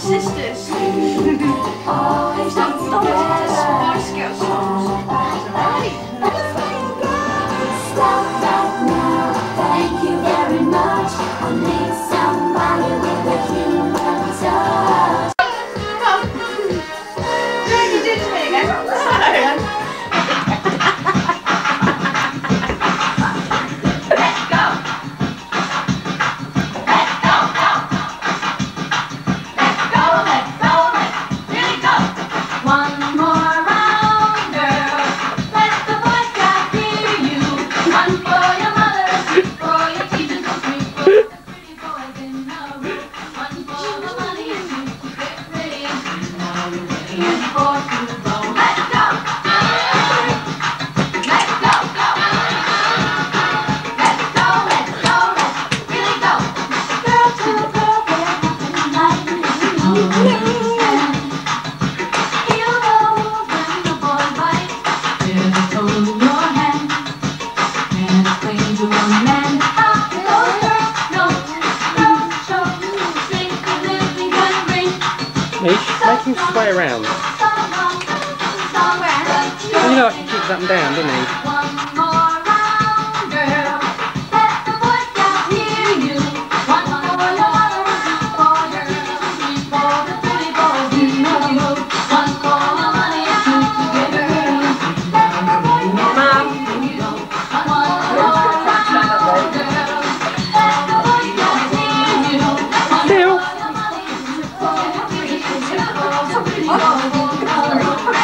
sisters. Stop, stop. Nish, make him sway around. You know, he keeps up and down, doesn't he?